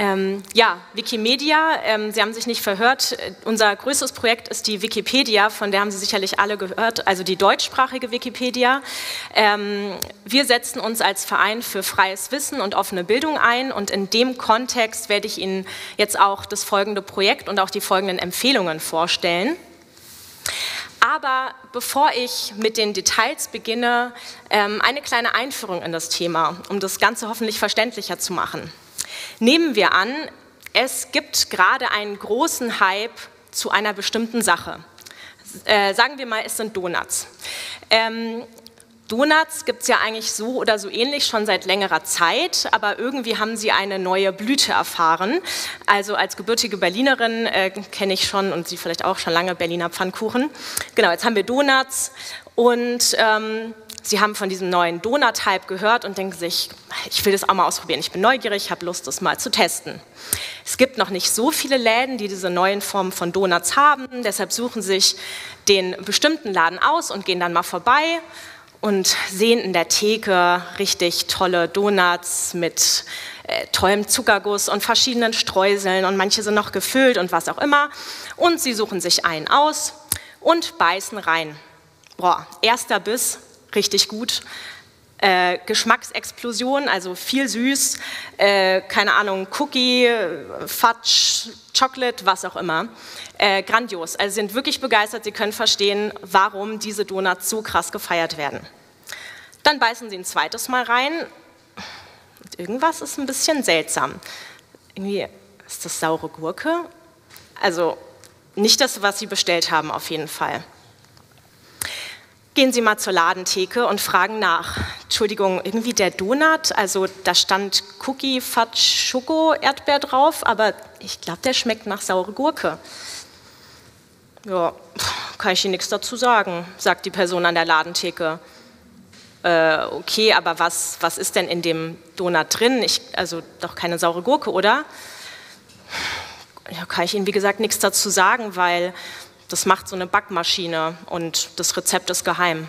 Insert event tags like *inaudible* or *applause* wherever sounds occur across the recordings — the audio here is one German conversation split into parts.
Ähm, ja, Wikimedia, ähm, Sie haben sich nicht verhört, unser größtes Projekt ist die Wikipedia, von der haben Sie sicherlich alle gehört, also die deutschsprachige Wikipedia. Ähm, wir setzen uns als Verein für freies Wissen und offene Bildung ein und in dem Kontext werde ich Ihnen jetzt auch das folgende Projekt und auch die folgenden Empfehlungen vorstellen. Aber bevor ich mit den Details beginne, ähm, eine kleine Einführung in das Thema, um das Ganze hoffentlich verständlicher zu machen. Nehmen wir an, es gibt gerade einen großen Hype zu einer bestimmten Sache. Äh, sagen wir mal, es sind Donuts. Ähm, Donuts gibt es ja eigentlich so oder so ähnlich schon seit längerer Zeit, aber irgendwie haben sie eine neue Blüte erfahren. Also als gebürtige Berlinerin äh, kenne ich schon und Sie vielleicht auch schon lange Berliner Pfannkuchen. Genau, jetzt haben wir Donuts und ähm, Sie haben von diesem neuen Donut-Hype gehört und denken sich, ich will das auch mal ausprobieren. Ich bin neugierig, ich habe Lust, das mal zu testen. Es gibt noch nicht so viele Läden, die diese neuen Formen von Donuts haben. Deshalb suchen sich den bestimmten Laden aus und gehen dann mal vorbei und sehen in der Theke richtig tolle Donuts mit äh, tollem Zuckerguss und verschiedenen Streuseln und manche sind noch gefüllt und was auch immer. Und sie suchen sich einen aus und beißen rein. Boah, erster Biss, richtig gut. Äh, Geschmacksexplosion, also viel süß, äh, keine Ahnung, Cookie, Fudge, Chocolate, was auch immer. Äh, grandios. Also sind wirklich begeistert, sie können verstehen, warum diese Donuts so krass gefeiert werden. Dann beißen sie ein zweites Mal rein und irgendwas ist ein bisschen seltsam. Irgendwie ist das saure Gurke? Also nicht das, was sie bestellt haben, auf jeden Fall. Gehen Sie mal zur Ladentheke und fragen nach. Entschuldigung, irgendwie der Donut, also da stand Cookie, Fudge, Schoko, Erdbeer drauf, aber ich glaube, der schmeckt nach saure Gurke. Ja, kann ich Ihnen nichts dazu sagen, sagt die Person an der Ladentheke. Äh, okay, aber was, was ist denn in dem Donut drin? Ich, also doch keine saure Gurke, oder? Ja, kann ich Ihnen, wie gesagt, nichts dazu sagen, weil das macht so eine Backmaschine und das Rezept ist geheim.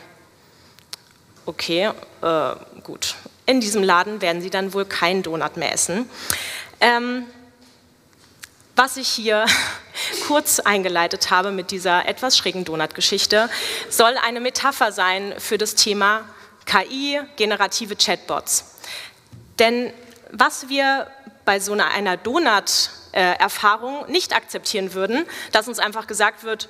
Okay, äh, gut. In diesem Laden werden Sie dann wohl keinen Donut mehr essen. Ähm, was ich hier *laughs* kurz eingeleitet habe mit dieser etwas schrägen Donut-Geschichte, soll eine Metapher sein für das Thema KI, generative Chatbots. Denn was wir bei so einer Donut- Erfahrung nicht akzeptieren würden, dass uns einfach gesagt wird,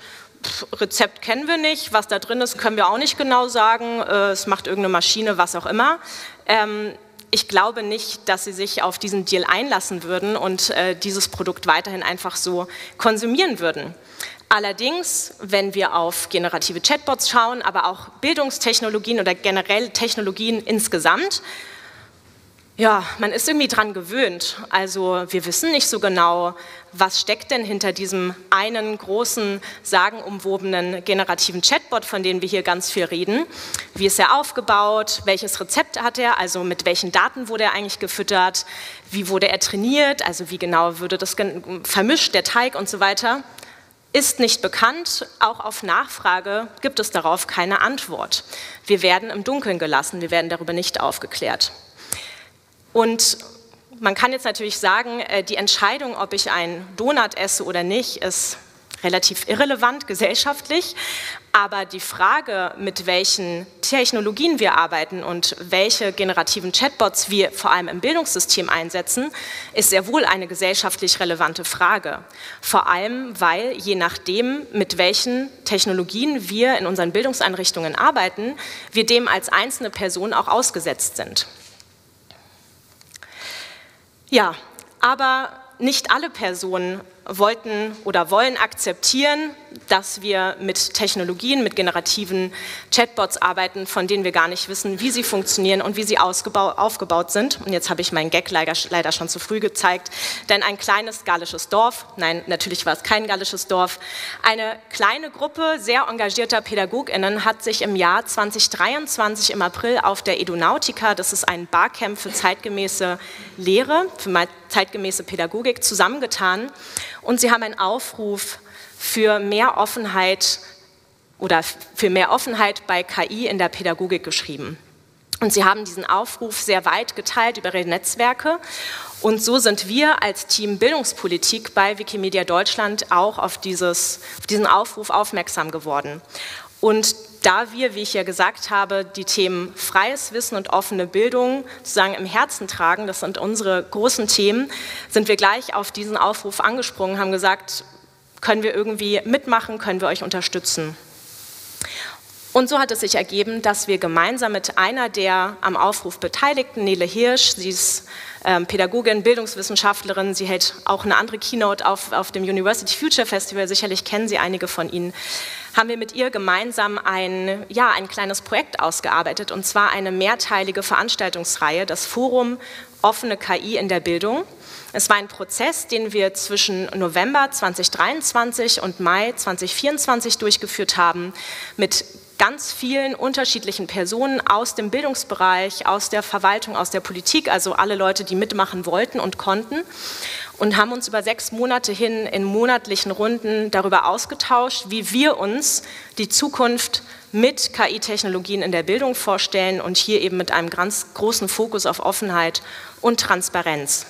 Rezept kennen wir nicht, was da drin ist, können wir auch nicht genau sagen, äh, es macht irgendeine Maschine, was auch immer. Ähm, ich glaube nicht, dass sie sich auf diesen Deal einlassen würden und äh, dieses Produkt weiterhin einfach so konsumieren würden. Allerdings, wenn wir auf generative Chatbots schauen, aber auch Bildungstechnologien oder generell Technologien insgesamt, ja, man ist irgendwie dran gewöhnt. Also wir wissen nicht so genau, was steckt denn hinter diesem einen großen, sagenumwobenen generativen Chatbot, von dem wir hier ganz viel reden. Wie ist er aufgebaut? Welches Rezept hat er? Also mit welchen Daten wurde er eigentlich gefüttert? Wie wurde er trainiert? Also wie genau würde das vermischt, der Teig und so weiter? Ist nicht bekannt. Auch auf Nachfrage gibt es darauf keine Antwort. Wir werden im Dunkeln gelassen. Wir werden darüber nicht aufgeklärt. Und man kann jetzt natürlich sagen, äh, die Entscheidung, ob ich einen Donut esse oder nicht, ist relativ irrelevant gesellschaftlich. Aber die Frage, mit welchen Technologien wir arbeiten und welche generativen Chatbots wir vor allem im Bildungssystem einsetzen, ist sehr wohl eine gesellschaftlich relevante Frage. Vor allem, weil je nachdem, mit welchen Technologien wir in unseren Bildungseinrichtungen arbeiten, wir dem als einzelne Person auch ausgesetzt sind. Ja, aber nicht alle Personen wollten oder wollen akzeptieren, dass wir mit Technologien, mit generativen Chatbots arbeiten, von denen wir gar nicht wissen, wie sie funktionieren und wie sie aufgebaut sind. Und jetzt habe ich meinen Gag leider, leider schon zu früh gezeigt, denn ein kleines gallisches Dorf, nein, natürlich war es kein gallisches Dorf, eine kleine Gruppe sehr engagierter PädagogInnen hat sich im Jahr 2023 im April auf der Edonautica, das ist ein Barcamp für zeitgemäße Lehre, für zeitgemäße Pädagogik, zusammengetan und sie haben einen Aufruf für mehr Offenheit oder für mehr Offenheit bei KI in der Pädagogik geschrieben. Und sie haben diesen Aufruf sehr weit geteilt über ihre Netzwerke. Und so sind wir als Team Bildungspolitik bei Wikimedia Deutschland auch auf, dieses, auf diesen Aufruf aufmerksam geworden. Und da wir, wie ich ja gesagt habe, die Themen freies Wissen und offene Bildung sozusagen im Herzen tragen, das sind unsere großen Themen, sind wir gleich auf diesen Aufruf angesprungen, haben gesagt, können wir irgendwie mitmachen, können wir euch unterstützen. Und so hat es sich ergeben, dass wir gemeinsam mit einer der am Aufruf Beteiligten, Nele Hirsch, sie ist ähm, Pädagogin, Bildungswissenschaftlerin, sie hält auch eine andere Keynote auf, auf dem University Future Festival, sicherlich kennen Sie einige von Ihnen, haben wir mit ihr gemeinsam ein, ja, ein kleines Projekt ausgearbeitet, und zwar eine mehrteilige Veranstaltungsreihe, das Forum Offene KI in der Bildung. Es war ein Prozess, den wir zwischen November 2023 und Mai 2024 durchgeführt haben, mit ganz vielen unterschiedlichen Personen aus dem Bildungsbereich, aus der Verwaltung, aus der Politik, also alle Leute, die mitmachen wollten und konnten und haben uns über sechs Monate hin in monatlichen Runden darüber ausgetauscht, wie wir uns die Zukunft mit KI-Technologien in der Bildung vorstellen und hier eben mit einem ganz großen Fokus auf Offenheit und Transparenz.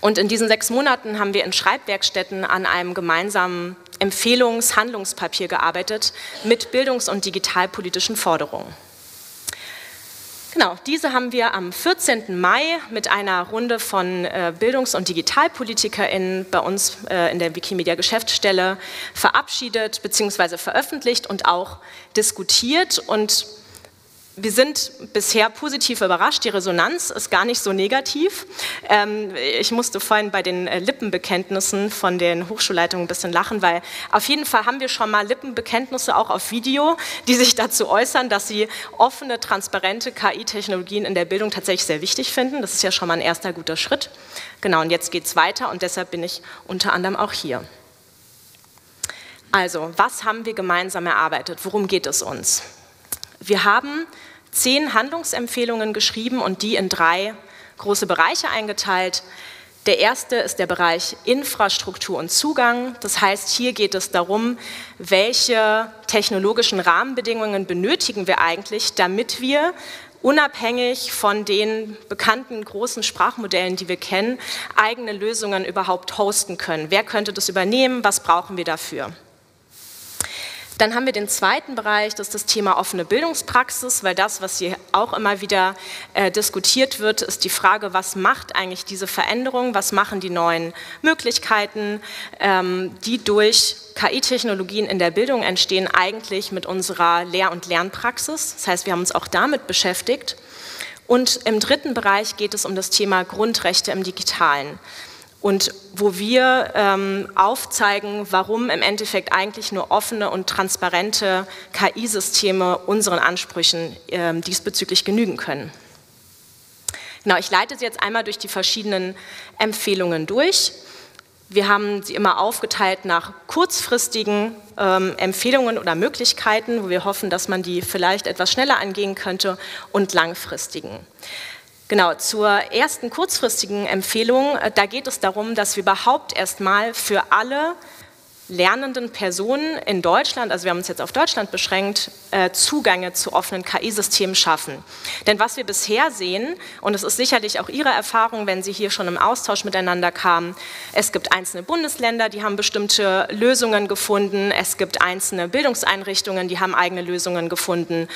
Und in diesen sechs Monaten haben wir in Schreibwerkstätten an einem gemeinsamen Empfehlungshandlungspapier gearbeitet mit bildungs- und digitalpolitischen Forderungen. Genau, diese haben wir am 14. Mai mit einer Runde von äh, Bildungs- und DigitalpolitikerInnen bei uns äh, in der Wikimedia Geschäftsstelle verabschiedet bzw. veröffentlicht und auch diskutiert und wir sind bisher positiv überrascht. Die Resonanz ist gar nicht so negativ. Ähm, ich musste vorhin bei den äh, Lippenbekenntnissen von den Hochschulleitungen ein bisschen lachen, weil auf jeden Fall haben wir schon mal Lippenbekenntnisse auch auf Video, die sich dazu äußern, dass sie offene, transparente KI-Technologien in der Bildung tatsächlich sehr wichtig finden. Das ist ja schon mal ein erster guter Schritt. Genau, und jetzt geht es weiter und deshalb bin ich unter anderem auch hier. Also, was haben wir gemeinsam erarbeitet? Worum geht es uns? Wir haben zehn Handlungsempfehlungen geschrieben und die in drei große Bereiche eingeteilt. Der erste ist der Bereich Infrastruktur und Zugang. Das heißt, hier geht es darum, welche technologischen Rahmenbedingungen benötigen wir eigentlich, damit wir unabhängig von den bekannten großen Sprachmodellen, die wir kennen, eigene Lösungen überhaupt hosten können. Wer könnte das übernehmen? Was brauchen wir dafür? Dann haben wir den zweiten Bereich, das ist das Thema offene Bildungspraxis, weil das, was hier auch immer wieder äh, diskutiert wird, ist die Frage, was macht eigentlich diese Veränderung, was machen die neuen Möglichkeiten, ähm, die durch KI-Technologien in der Bildung entstehen, eigentlich mit unserer Lehr- und Lernpraxis. Das heißt, wir haben uns auch damit beschäftigt. Und im dritten Bereich geht es um das Thema Grundrechte im Digitalen und wo wir ähm, aufzeigen, warum im Endeffekt eigentlich nur offene und transparente KI-Systeme unseren Ansprüchen ähm, diesbezüglich genügen können. Genau, ich leite Sie jetzt einmal durch die verschiedenen Empfehlungen durch. Wir haben sie immer aufgeteilt nach kurzfristigen ähm, Empfehlungen oder Möglichkeiten, wo wir hoffen, dass man die vielleicht etwas schneller angehen könnte, und langfristigen. Genau, zur ersten kurzfristigen Empfehlung, äh, da geht es darum, dass wir überhaupt erstmal für alle lernenden Personen in Deutschland, also wir haben uns jetzt auf Deutschland beschränkt, äh, Zugänge zu offenen KI-Systemen schaffen. Denn was wir bisher sehen, und es ist sicherlich auch Ihre Erfahrung, wenn Sie hier schon im Austausch miteinander kamen, es gibt einzelne Bundesländer, die haben bestimmte Lösungen gefunden, es gibt einzelne Bildungseinrichtungen, die haben eigene Lösungen gefunden,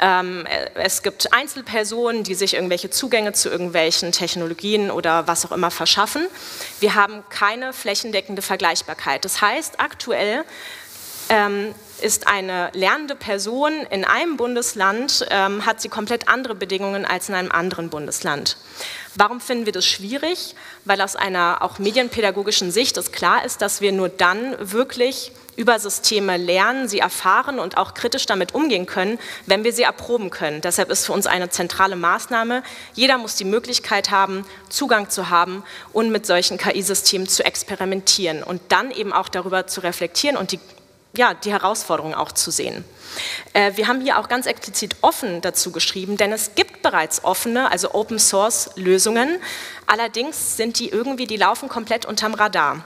ähm, es gibt Einzelpersonen, die sich irgendwelche Zugänge zu irgendwelchen Technologien oder was auch immer verschaffen. Wir haben keine flächendeckende Vergleichbarkeit. Das heißt, aktuell ähm, ist eine lernende Person in einem Bundesland, ähm, hat sie komplett andere Bedingungen als in einem anderen Bundesland. Warum finden wir das schwierig? Weil aus einer auch medienpädagogischen Sicht es klar ist, dass wir nur dann wirklich über Systeme lernen, sie erfahren und auch kritisch damit umgehen können, wenn wir sie erproben können. Deshalb ist für uns eine zentrale Maßnahme, jeder muss die Möglichkeit haben, Zugang zu haben und mit solchen KI-Systemen zu experimentieren und dann eben auch darüber zu reflektieren und die ja, die Herausforderungen auch zu sehen. Äh, wir haben hier auch ganz explizit offen dazu geschrieben, denn es gibt bereits offene, also Open Source Lösungen. Allerdings sind die irgendwie, die laufen komplett unterm Radar.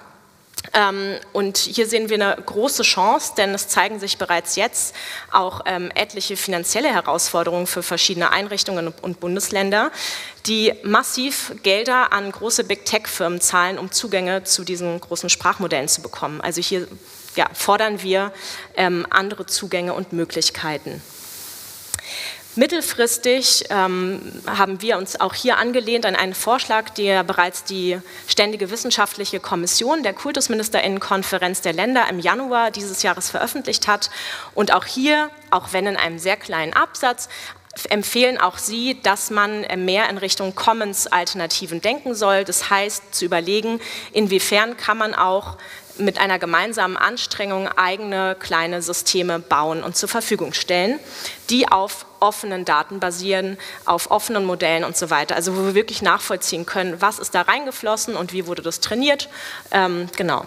Ähm, und hier sehen wir eine große Chance, denn es zeigen sich bereits jetzt auch ähm, etliche finanzielle Herausforderungen für verschiedene Einrichtungen und Bundesländer, die massiv Gelder an große Big Tech-Firmen zahlen, um Zugänge zu diesen großen Sprachmodellen zu bekommen. Also hier ja, fordern wir ähm, andere Zugänge und Möglichkeiten. Mittelfristig ähm, haben wir uns auch hier angelehnt an einen Vorschlag, der bereits die Ständige Wissenschaftliche Kommission der Kultusministerinnenkonferenz der Länder im Januar dieses Jahres veröffentlicht hat. Und auch hier, auch wenn in einem sehr kleinen Absatz, empfehlen auch Sie, dass man mehr in Richtung Commons-Alternativen denken soll. Das heißt, zu überlegen, inwiefern kann man auch mit einer gemeinsamen Anstrengung eigene kleine Systeme bauen und zur Verfügung stellen, die auf offenen Daten basieren, auf offenen Modellen und so weiter. Also wo wir wirklich nachvollziehen können, was ist da reingeflossen und wie wurde das trainiert. Ähm, genau.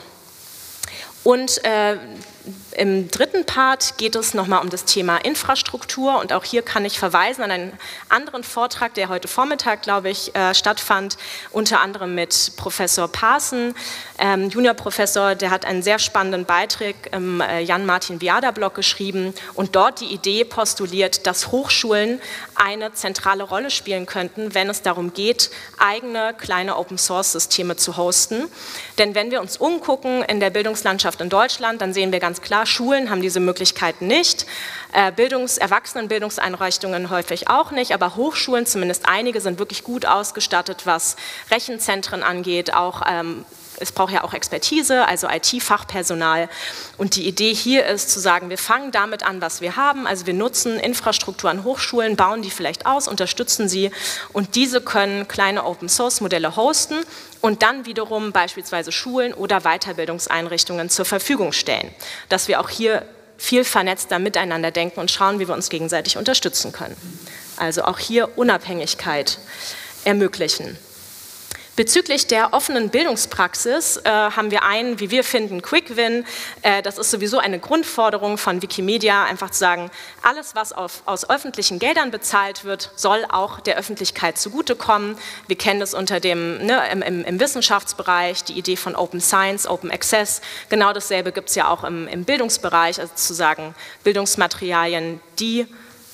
Und äh, im dritten Part geht es nochmal um das Thema Infrastruktur und auch hier kann ich verweisen an einen anderen Vortrag, der heute Vormittag, glaube ich, äh, stattfand, unter anderem mit Professor Parson, ähm, Juniorprofessor, der hat einen sehr spannenden Beitrag im äh, Jan-Martin Viada-Blog geschrieben und dort die Idee postuliert, dass Hochschulen eine zentrale Rolle spielen könnten, wenn es darum geht, eigene kleine Open-Source-Systeme zu hosten. Denn wenn wir uns umgucken in der Bildungslandschaft in Deutschland, dann sehen wir ganz klar, Schulen haben diese Möglichkeiten nicht, äh, Bildungs-, Erwachsenenbildungseinrichtungen häufig auch nicht, aber Hochschulen, zumindest einige, sind wirklich gut ausgestattet, was Rechenzentren angeht, auch ähm, es braucht ja auch Expertise, also IT-Fachpersonal. Und die Idee hier ist zu sagen, wir fangen damit an, was wir haben. Also wir nutzen Infrastruktur an Hochschulen, bauen die vielleicht aus, unterstützen sie und diese können kleine Open-Source-Modelle hosten und dann wiederum beispielsweise Schulen oder Weiterbildungseinrichtungen zur Verfügung stellen. Dass wir auch hier viel vernetzter miteinander denken und schauen, wie wir uns gegenseitig unterstützen können. Also auch hier Unabhängigkeit ermöglichen. Bezüglich der offenen Bildungspraxis äh, haben wir einen, wie wir finden, Quick-Win. Äh, das ist sowieso eine Grundforderung von Wikimedia, einfach zu sagen, alles, was auf, aus öffentlichen Geldern bezahlt wird, soll auch der Öffentlichkeit zugutekommen. Wir kennen das unter dem, ne, im, im, im, Wissenschaftsbereich, die Idee von Open Science, Open Access. Genau dasselbe gibt es ja auch im, im Bildungsbereich, also zu sagen, Bildungsmaterialien, die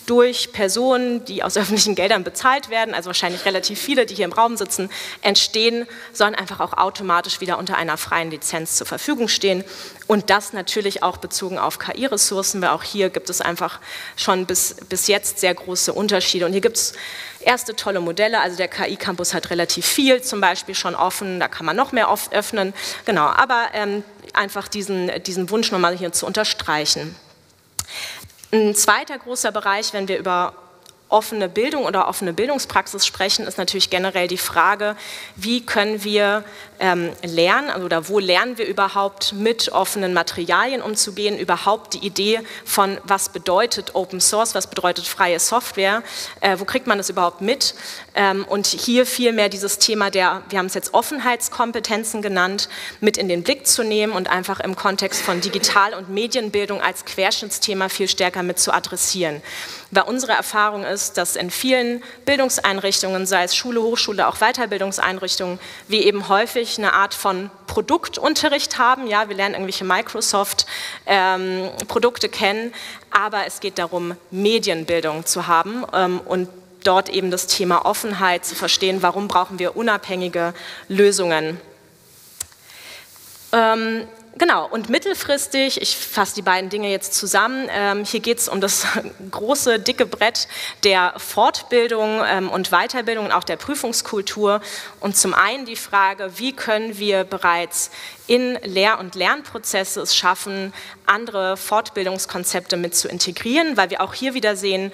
durch Personen, die aus öffentlichen Geldern bezahlt werden, also wahrscheinlich relativ viele, die hier im Raum sitzen, entstehen, sollen einfach auch automatisch wieder unter einer freien Lizenz zur Verfügung stehen. Und das natürlich auch bezogen auf KI-Ressourcen, weil auch hier gibt es einfach schon bis, bis jetzt sehr große Unterschiede. Und hier gibt es erste tolle Modelle, also der KI-Campus hat relativ viel zum Beispiel schon offen, da kann man noch mehr oft öffnen. Genau, aber ähm, einfach diesen, diesen Wunsch nochmal hier zu unterstreichen. Ein zweiter großer Bereich, wenn wir über offene Bildung oder offene Bildungspraxis sprechen, ist natürlich generell die Frage, wie können wir ähm, lernen oder wo lernen wir überhaupt mit offenen Materialien umzugehen, überhaupt die Idee von was bedeutet Open Source, was bedeutet freie Software, äh, wo kriegt man das überhaupt mit ähm, und hier vielmehr dieses Thema der, wir haben es jetzt Offenheitskompetenzen genannt, mit in den Blick zu nehmen und einfach im Kontext von Digital- und Medienbildung als Querschnittsthema viel stärker mit zu adressieren. Weil unsere Erfahrung ist, dass in vielen Bildungseinrichtungen, sei es Schule, Hochschule, auch Weiterbildungseinrichtungen, wir eben häufig eine Art von Produktunterricht haben. Ja, wir lernen irgendwelche Microsoft-Produkte ähm, kennen, aber es geht darum, Medienbildung zu haben ähm, und dort eben das Thema Offenheit zu verstehen, warum brauchen wir unabhängige Lösungen. Ähm, Genau, und mittelfristig, ich fasse die beiden Dinge jetzt zusammen, ähm, hier geht es um das *laughs* große, dicke Brett der Fortbildung ähm, und Weiterbildung und auch der Prüfungskultur. Und zum einen die Frage, wie können wir bereits in Lehr- und Lernprozesse es schaffen, andere Fortbildungskonzepte mit zu integrieren, weil wir auch hier wieder sehen,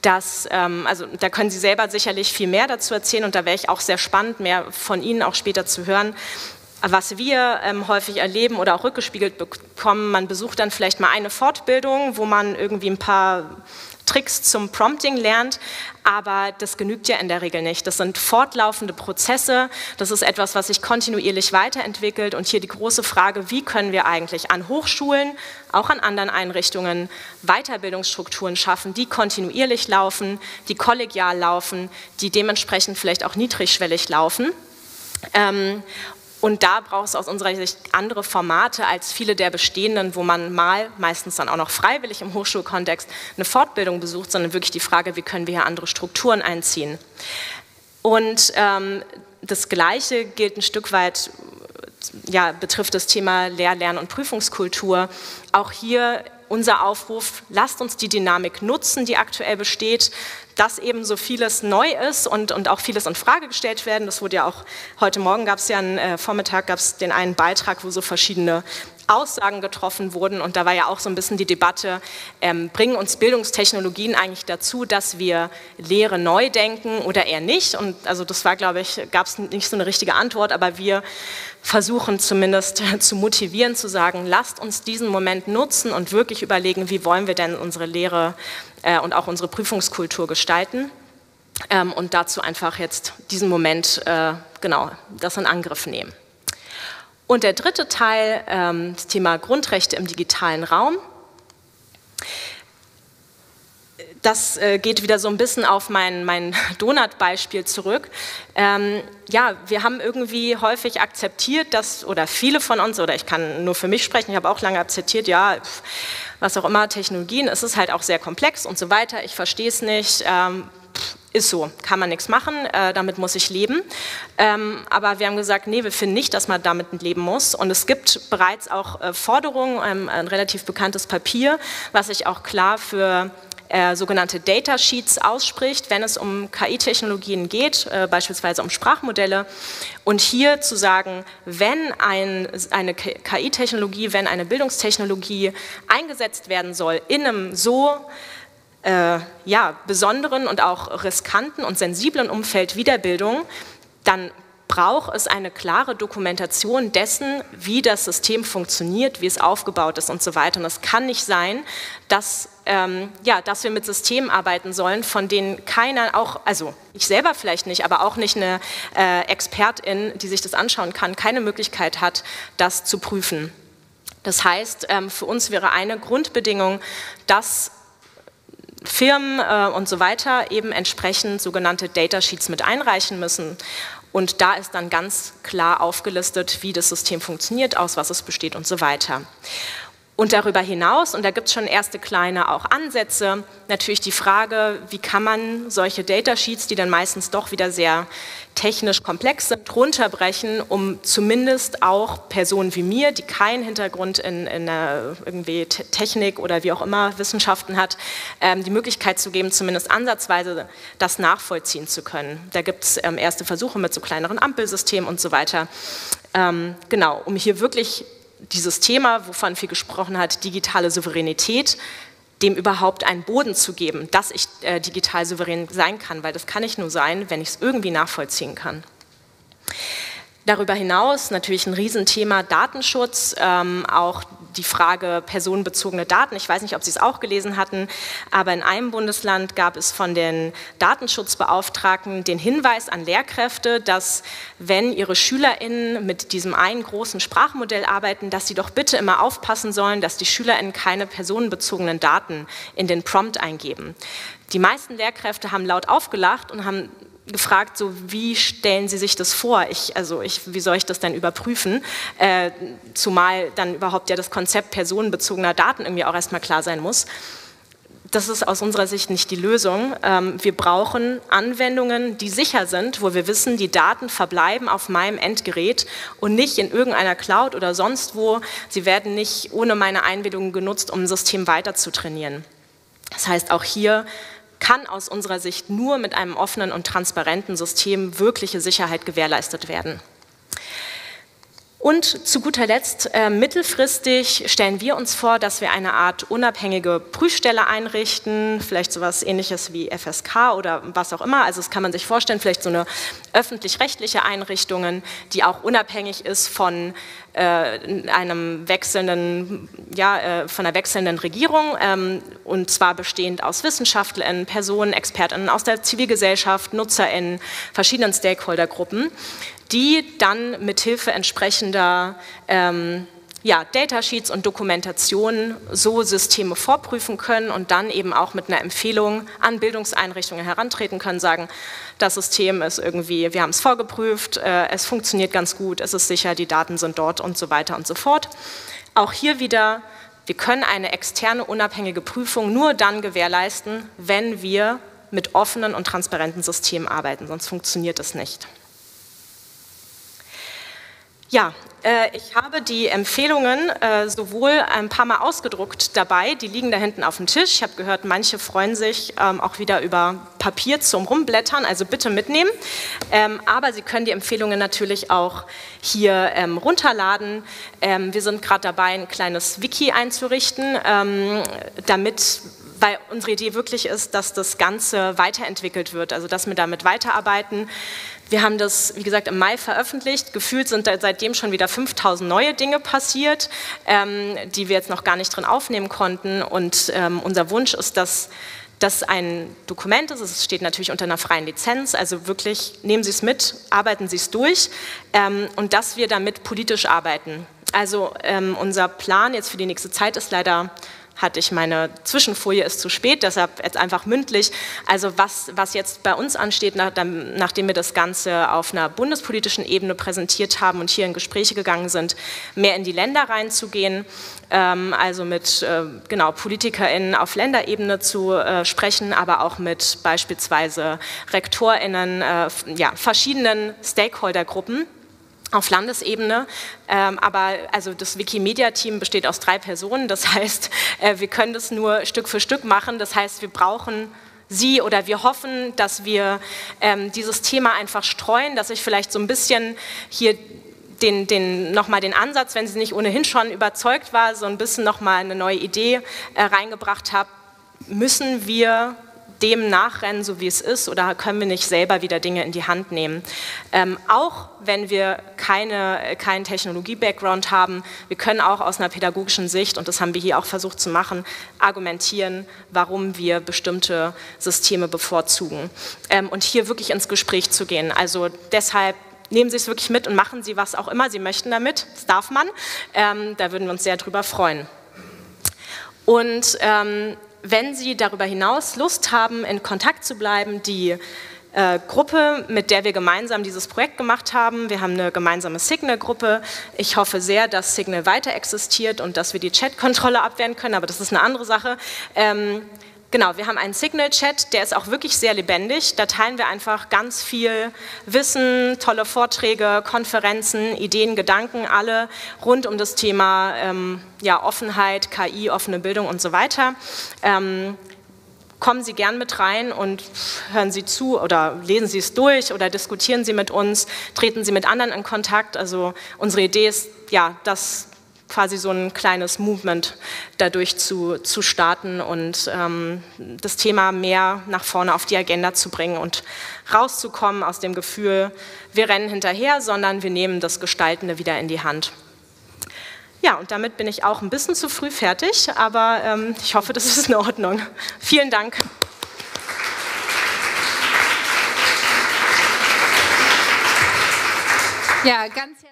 dass, ähm, also da können Sie selber sicherlich viel mehr dazu erzählen und da wäre ich auch sehr spannend, mehr von Ihnen auch später zu hören, was wir ähm, häufig erleben oder auch rückgespiegelt bekommen, man besucht dann vielleicht mal eine Fortbildung, wo man irgendwie ein paar Tricks zum Prompting lernt, aber das genügt ja in der Regel nicht. Das sind fortlaufende Prozesse, das ist etwas, was sich kontinuierlich weiterentwickelt und hier die große Frage, wie können wir eigentlich an Hochschulen, auch an anderen Einrichtungen Weiterbildungsstrukturen schaffen, die kontinuierlich laufen, die kollegial laufen, die dementsprechend vielleicht auch niedrigschwellig laufen. Ähm, Und da braucht es aus unserer Sicht andere Formate als viele der bestehenden, wo man mal, meistens dann auch noch freiwillig im Hochschulkontext, eine Fortbildung besucht, sondern wirklich die Frage, wie können wir hier andere Strukturen einziehen. Und ähm, das Gleiche gilt ein Stück weit, ja, betrifft das Thema Lehr-, Lern- und Prüfungskultur. Auch hier unser Aufruf, lasst uns die Dynamik nutzen, die aktuell besteht, dass eben so vieles neu ist und, und auch vieles in Frage gestellt werden. Das wurde ja auch, heute Morgen gab es ja einen äh, Vormittag, gab es den einen Beitrag, wo so verschiedene Aussagen getroffen wurden. Und da war ja auch so ein bisschen die Debatte, ähm, bringen uns Bildungstechnologien eigentlich dazu, dass wir Lehre neu denken oder eher nicht? Und also das war, glaube ich, gab es nicht so eine richtige Antwort, aber wir versuchen zumindest *laughs* zu motivieren, zu sagen, lasst uns diesen Moment nutzen und wirklich überlegen, wie wollen wir denn unsere Lehre äh, und auch unsere Prüfungskultur gestalten. Ähm, und dazu einfach jetzt diesen Moment, äh, genau, das in Angriff nehmen. Und der dritte Teil, ähm, das Thema Grundrechte im digitalen Raum. Das äh, geht wieder so ein bisschen auf mein, mein *laughs* Donut-Beispiel zurück. Ähm, ja, wir haben irgendwie häufig akzeptiert, dass, oder viele von uns, oder ich kann nur für mich sprechen, ich habe auch lange akzeptiert, ja, was auch immer, Technologien, es ist halt auch sehr komplex und so weiter, ich verstehe es nicht, ähm, ist so, kann man nichts machen, äh, damit muss ich leben. Ähm, aber wir haben gesagt, nee, wir finden nicht, dass man damit leben muss. Und es gibt bereits auch äh, Forderungen, ähm, ein relativ bekanntes Papier, was sich auch klar für äh, sogenannte Data Sheets ausspricht, wenn es um KI-Technologien geht, äh, beispielsweise um Sprachmodelle. Und hier zu sagen, wenn ein, eine KI-Technologie, wenn eine Bildungstechnologie eingesetzt werden soll in einem so äh, ja, besonderen und auch riskanten und sensiblen Umfeld wie der Bildung, dann braucht es eine klare Dokumentation dessen, wie das System funktioniert, wie es aufgebaut ist und so weiter. Und es kann nicht sein, dass, ähm, ja, dass wir mit Systemen arbeiten sollen, von denen keiner, auch, also ich selber vielleicht nicht, aber auch nicht eine äh, Expertin, die sich das anschauen kann, keine Möglichkeit hat, das zu prüfen. Das heißt, ähm, für uns wäre eine Grundbedingung, dass Firmen äh, und so weiter eben entsprechend sogenannte Datasheets mit einreichen müssen. Und da ist dann ganz klar aufgelistet, wie das System funktioniert, aus was es besteht und so weiter. Und darüber hinaus, und da gibt es schon erste kleine auch Ansätze, natürlich die Frage, wie kann man solche Datasheets, die dann meistens doch wieder sehr technisch komplex sind, runterbrechen, um zumindest auch Personen wie mir, die keinen Hintergrund in, in irgendwie Technik oder wie auch immer Wissenschaften hat, ähm, die Möglichkeit zu geben, zumindest ansatzweise das nachvollziehen zu können. Da gibt es ähm, erste Versuche mit so kleineren Ampelsystemen und so weiter. Ähm, genau, um hier wirklich dieses Thema, wovon viel gesprochen hat, digitale Souveränität, dem überhaupt einen Boden zu geben, dass ich äh, digital souverän sein kann, weil das kann ich nur sein, wenn ich es irgendwie nachvollziehen kann. Darüber hinaus natürlich ein Riesenthema Datenschutz, ähm, auch die Frage personenbezogene Daten. Ich weiß nicht, ob Sie es auch gelesen hatten, aber in einem Bundesland gab es von den Datenschutzbeauftragten den Hinweis an Lehrkräfte, dass wenn ihre SchülerInnen mit diesem einen großen Sprachmodell arbeiten, dass sie doch bitte immer aufpassen sollen, dass die SchülerInnen keine personenbezogenen Daten in den Prompt eingeben. Die meisten Lehrkräfte haben laut aufgelacht und haben gefragt, so wie stellen Sie sich das vor? Ich, also ich, wie soll ich das denn überprüfen? Äh, zumal dann überhaupt ja das Konzept personenbezogener Daten irgendwie auch erstmal klar sein muss. Das ist aus unserer Sicht nicht die Lösung. Ähm, wir brauchen Anwendungen, die sicher sind, wo wir wissen, die Daten verbleiben auf meinem Endgerät und nicht in irgendeiner Cloud oder sonst wo. Sie werden nicht ohne meine Einwilligung genutzt, um ein System weiter zu trainieren. Das heißt, auch hier kann aus unserer Sicht nur mit einem offenen und transparenten System wirkliche Sicherheit gewährleistet werden. Und zu guter Letzt, äh, mittelfristig stellen wir uns vor, dass wir eine Art unabhängige Prüfstelle einrichten, vielleicht sowas ähnliches wie FSK oder was auch immer. Also das kann man sich vorstellen, vielleicht so eine öffentlich-rechtliche Einrichtung, die auch unabhängig ist von äh, einem wechselnden, ja, äh, von einer wechselnden Regierung ähm, und zwar bestehend aus WissenschaftlerInnen, Personen, ExpertInnen aus der Zivilgesellschaft, NutzerInnen, verschiedenen Stakeholdergruppen die dann mithilfe entsprechender ähm, ja, Datasheets und Dokumentationen so Systeme vorprüfen können und dann eben auch mit einer Empfehlung an Bildungseinrichtungen herantreten können, sagen, das System ist irgendwie, wir haben es vorgeprüft, äh, es funktioniert ganz gut, es ist sicher, die Daten sind dort und so weiter und so fort. Auch hier wieder, wir können eine externe unabhängige Prüfung nur dann gewährleisten, wenn wir mit offenen und transparenten Systemen arbeiten, sonst funktioniert es nicht. Ja, äh, ich habe die Empfehlungen äh, sowohl ein paar Mal ausgedruckt dabei, die liegen da hinten auf dem Tisch. Ich habe gehört, manche freuen sich ähm, auch wieder über Papier zum Rumblättern, also bitte mitnehmen. Ähm, aber Sie können die Empfehlungen natürlich auch hier ähm, runterladen. wir sind gerade dabei, ein kleines Wiki einzurichten, damit weil unsere Idee wirklich ist, dass das Ganze weiterentwickelt wird, also dass wir damit weiterarbeiten. Wir haben das, wie gesagt, im Mai veröffentlicht. Gefühlt sind seitdem schon wieder 5000 neue Dinge passiert, ähm, die wir jetzt noch gar nicht drin aufnehmen konnten. Und ähm, unser Wunsch ist, dass das ein Dokument ist. Es steht natürlich unter einer freien Lizenz. Also wirklich nehmen Sie es mit, arbeiten Sie es durch ähm, und dass wir damit politisch arbeiten. Also ähm, unser Plan jetzt für die nächste Zeit ist leider hatte ich meine Zwischenfolie ist zu spät, deshalb jetzt einfach mündlich. Also was, was jetzt bei uns ansteht, nach, nachdem wir das Ganze auf einer bundespolitischen Ebene präsentiert haben und hier in Gespräche gegangen sind, mehr in die Länder reinzugehen, ähm, also mit äh, genau, PolitikerInnen auf Länderebene zu äh, sprechen, aber auch mit beispielsweise RektorInnen, äh, ja, verschiedenen Stakeholdergruppen auf Landesebene. Ähm, aber also das Wikimedia-Team besteht aus drei Personen. Das heißt, äh, wir können das nur Stück für Stück machen. Das heißt, wir brauchen Sie oder wir hoffen, dass wir ähm, dieses Thema einfach streuen, dass ich vielleicht so ein bisschen hier den, den, nochmal den Ansatz, wenn sie nicht ohnehin schon überzeugt war, so ein bisschen nochmal eine neue Idee äh, reingebracht habe, müssen wir dem nachrennen, so wie es ist, oder können wir nicht selber wieder Dinge in die Hand nehmen? Ähm, auch wenn wir keine, keinen Technologie-Background haben, wir können auch aus einer pädagogischen Sicht, und das haben wir hier auch versucht zu machen, argumentieren, warum wir bestimmte Systeme bevorzugen. Ähm, und hier wirklich ins Gespräch zu gehen. Also deshalb nehmen Sie es wirklich mit und machen Sie was auch immer Sie möchten damit. Das darf man. Ähm, da würden wir uns sehr drüber freuen. Und ähm, wenn Sie darüber hinaus Lust haben, in Kontakt zu bleiben, die äh, Gruppe, mit der wir gemeinsam dieses Projekt gemacht haben. Wir haben eine gemeinsame Signal-Gruppe. Ich hoffe sehr, dass Signal weiter existiert und dass wir die Chat-Kontrolle abwehren können, aber das ist eine andere Sache. Ähm, Genau, wir haben einen Signal-Chat, der ist auch wirklich sehr lebendig. Da teilen wir einfach ganz viel Wissen, tolle Vorträge, Konferenzen, Ideen, Gedanken, alle rund um das Thema ähm, ja, Offenheit, KI, offene Bildung und so weiter. Ähm, kommen Sie gern mit rein und hören Sie zu oder lesen Sie es durch oder diskutieren Sie mit uns, treten Sie mit anderen in Kontakt. Also unsere Idee ist, ja, dass quasi so ein kleines Movement dadurch zu, zu starten und ähm, das Thema mehr nach vorne auf die Agenda zu bringen und rauszukommen aus dem Gefühl, wir rennen hinterher, sondern wir nehmen das Gestaltende wieder in die Hand. Ja, und damit bin ich auch ein bisschen zu früh fertig, aber ähm, ich hoffe, das ist in Ordnung. Vielen Dank. Ja, ganz.